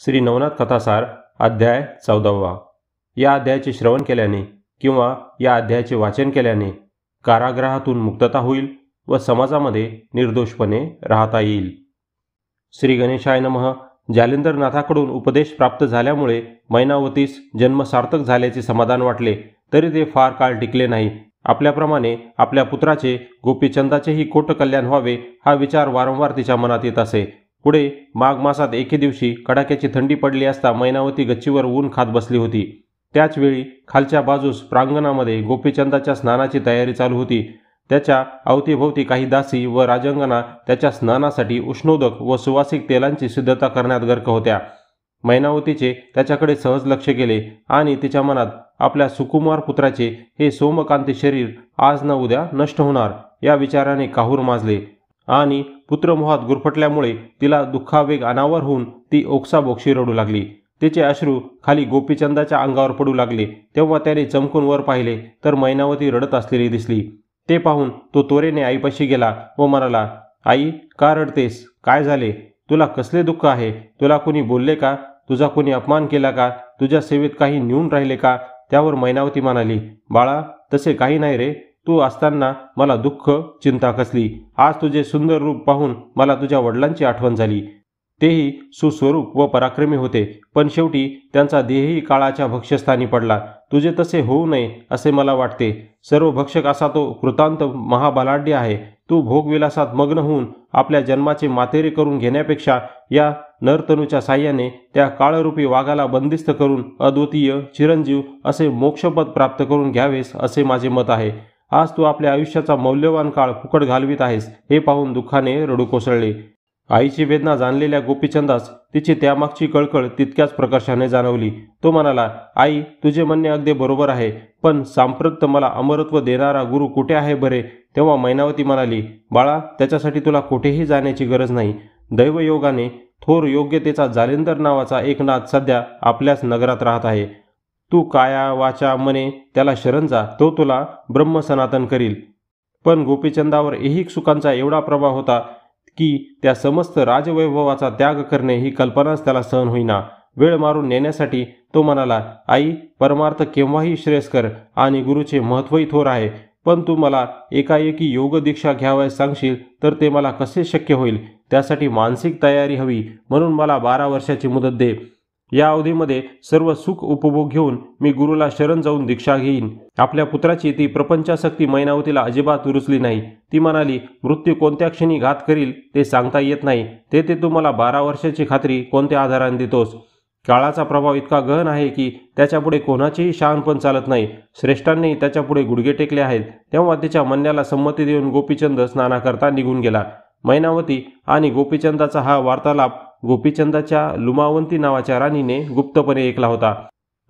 श्री नवनाथ कथासार अध्याय चौदावा. या अध्यायाचे श्रवण केल्याने किंवा या अध्यायाचे वाचन केल्याने कारागृहातून मुक्तता होईल व समाजामध्ये निर्दोषपणे राहता येईल. श्री गणेशाय नमः. जालिंदरनाथाकडून उपदेश प्राप्त झाल्यामुळे मैनावतीस जन्म सार्थक झाल्याचे समाधान वाटले तरी ते फार काळ टिकले नाही. आपल्याप्रमाणे आपल्या पुत्राचे गोपीचंदाचेही कोट कल्याण व्हावे हा विचार वारंवार तिच्या मनात येत असे. पुढे माघ मासात एके दिवशी कडाक्याची थंडी पडली असता मैनावती गच्चीवर ऊन खात बसली होती. त्याचवेळी खालच्या बाजूस प्रांगणामध्ये गोपीचंदाच्या स्नानाची तयारी चालू होती. त्याच्या अवतीभोवती काही दासी व राजंगणा त्याच्या स्नानासाठी उष्णोदक व सुवासिक तेलांची सिद्धता करण्यात गर्क होत्या. मैनावतीचे त्याच्याकडे सहज लक्ष गेले आणि तिच्या मनात आपल्या सुकुमार पुत्राचे हे सोमकांती शरीर आज न उद्या नष्ट होणार या विचाराने काहूर माजले. आणि पुत्रमोहात गुरफटल्यामुळे तिला दुःखावेग अनावर होऊन ती ओक्साबोक्षी रडू लागली. तिचे अश्रू खाली गोपीचंदाच्या अंगावर पडू लागले. तेव्हा त्याने चमकून वर पाहिले तर मैनावती रडत असलेली दिसली. ते पाहून तो तोरेने आईपाशी गेला व म्हणाला आई का रडतेस? काय झाले? तुला कसले दुःख आहे? तुला कोणी बोलले का? तुझा कोणी अपमान केला का? तुझ्या सेवेत काही नेऊन राहिले का? त्यावर मैनावती म्हणाली बाळा तसे काही नाही रे. तू असताना मला दुःख चिंता कसली? आज तुझे सुंदर रूप पाहून मला तुझ्या वडिलांची आठवण झाली. तेही सुस्वरूप व पराक्रमी होते पण शेवटी त्यांचा देहही काळाच्या भक्ष्यस्थानी पडला. तुझे तसे होऊ नये असे मला वाटते. सर्व भक्षक असा तो कृतांत महाबलाढ्य आहे. तू भोगविलासात मग्न होऊन आपल्या जन्माचे मातेरे करून घेण्यापेक्षा या नरतनूच्या साह्याने त्या काळरूपी वाघाला बंदिस्त करून अद्वितीय चिरंजीव असे मोक्षपद प्राप्त करून घ्यावेस असे माझे मत आहे. आज तू आपल्या आयुष्याचा मौल्यवान काळ फुकट घालवित आहेस हे पाहून दुःखाने रडू कोसळले. आईची वेदना जाणलेल्या गोपीचंदास तिची त्यामागची कळकळ तितक्याच प्रकर्षाने जाणवली. तो म्हणाला आई तुझे म्हणणे अगदी बरोबर आहे पण सांप्रत मला अमरत्व देणारा गुरु कुठे आहे बरे? तेव्हा मैनावती म्हणाली बाळा त्याच्यासाठी तुला कुठेही जाण्याची गरज नाही. दैवयोगाने थोर योग्यतेचा जालिंदर नावाचा एक नाथ सध्या आपल्याच नगरात राहत आहे. तू काया वाचा मने त्याला शरण जा तो तुला ब्रह्म सनातन करील. पण गोपीचंदावर ऐहिक सुखांचा एवढा प्रभाव होता की त्या समस्त राजवैभवाचा त्याग करणे ही कल्पनाच त्याला सहन होईना. वेळ मारून नेण्यासाठी तो म्हणाला आई परमार्थ केव्हाही श्रेयस्कर आणि गुरुचे महत्वही थोर आहे. पण तू मला एकाएकी योग दीक्षा घ्यावयास सांगशील तर ते मला कसे शक्य होईल? त्यासाठी मानसिक तयारी हवी. म्हणून मला बारा वर्षाची मुदत दे. या अवधीमध्ये सर्व सुख उपभोग घेऊन मी गुरुला शरण जाऊन दीक्षा घेईन. आपल्या पुत्राची ती प्रपंचासक्ती मैनावतीला अजिबात रुचली नाही. ती म्हणाली मृत्यू कोणत्या क्षणी घात करील ते सांगता येत नाही. ते ते तू मला बारा वर्षाची खात्री कोणत्या आधाराने देतोस? काळाचा प्रभाव इतका गहन आहे की त्याच्यापुढे कोणाचेही शहाणपण चालत नाही. श्रेष्ठांनी त्याच्यापुढे गुडघे टेकले आहेत. तेव्हा तिच्या म्हणण्याला संमती देऊन गोपीचंद स्नानाकरता निघून गेला. मैनावती आणि गोपीचंदाचा हा वार्तालाप गोपीचंदाच्या लुमावंती नावाच्या राणीने गुप्तपणे ऐकला होता.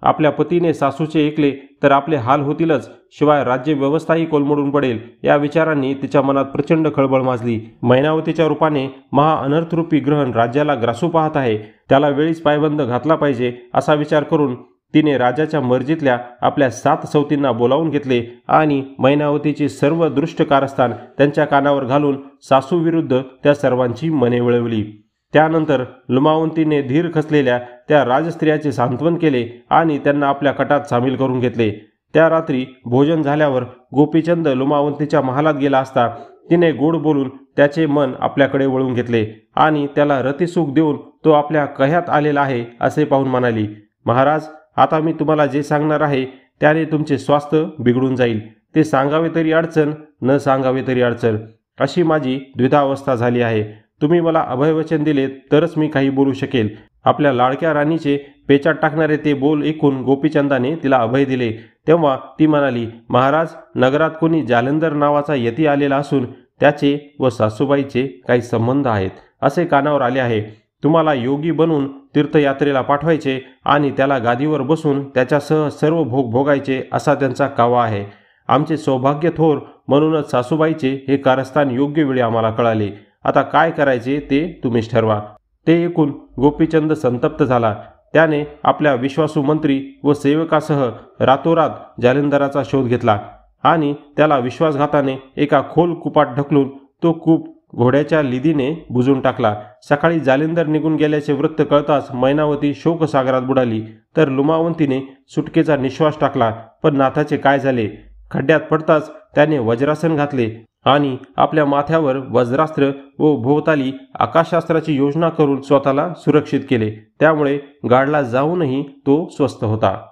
आपल्या पतीने सासूचे ऐकले तर आपले हाल होतीलच. शिवाय राज्य व्यवस्थाही कोलमडून पडेल या विचारांनी तिच्या मनात प्रचंड खळबळ माजली. मैनावतीच्या रूपाने महा अनर्थरूपी ग्रहण राज्याला ग्रासू पाहत आहे. त्याला वेळीच पायबंद घातला पाहिजे असा विचार करून तिने राजाच्या मर्जीतल्या आपल्या सात सवतींना बोलावून घेतले आणि मैनावतीचे सर्व दृष्ट कारस्थान त्यांच्या कानावर घालून सासूविरुद्ध त्या सर्वांची मने वळवली. त्यानंतर लुमावंतीने धीर खसलेल्या त्या राजस्त्रियाचे सांत्वन केले आणि त्यांना आपल्या कटात सामील करून घेतले. त्या रात्री भोजन झाल्यावर गोपीचंद लुमावंतीच्या महालात गेला असता तिने गोड बोलून त्याचे मन आपल्याकडे वळून घेतले आणि त्याला रतिसुख देऊन तो आपल्या कह्यात आलेला आहे असे पाहून म्हणाली महाराज आता मी तुम्हाला जे सांगणार आहे त्याने तुमचे स्वास्थ्य बिघडून जाईल. ते सांगावे तरी अडचण न सांगावे तरी अडचण. अशी माझी द्विधावस्था झाली आहे. तुम्ही मला अभयवचन दिले तरच मी काही बोलू शकेल. आपल्या लाडक्या राणीचे पेचात टाकणारे ते बोल ऐकून गोपीचंदाने तिला अभय दिले. तेव्हा ती म्हणाली महाराज नगरात कोणी जालंधर नावाचा यती आलेला असून त्याचे व सासूबाईचे काही संबंध आहेत. असे कानावर आले आहे. तुम्हाला योगी बनवून तीर्थयात्रेला पाठवायचे आणि त्याला गादीवर बसून त्याच्यासह सर्व भोग भोगायचे असा त्यांचा कावा आहे. आमचे सौभाग्य थोर म्हणूनच सासूबाईचे हे कारस्थान योग्य वेळी आम्हाला कळाले. आता काय करायचे ते तुम्हीच ठरवा. ते ऐकून गोपीचंद संतप्त झाला. त्याने आपल्या विश्वासू मंत्री व सेवकासह रातोरात जालिंदराचा शोध घेतला आणि त्याला विश्वासघाताने एका खोल कुपात ढकलून तो कूप घोड्याच्या लिदीने बुजून टाकला. सकाळी जालिंदर निघून गेल्याचे वृत्त कळताच मैनावती शोकसागरात बुडाली. तर लुमावंतीने सुटकेचा निश्वास टाकला. पण नाथाचे काय झाले? खड्ड्यात पडताच त्याने वज्रासन घातले. आणि आपल्या माथ्यावर वज्रास्त्र व भोवताली आकाशास्त्राची योजना करून स्वतःला सुरक्षित केले. त्यामुळे गाडला जाऊनही तो स्वस्थ होता.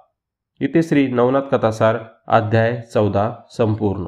इथे श्री नवनाथ कथासार अध्याय चौदा संपूर्ण.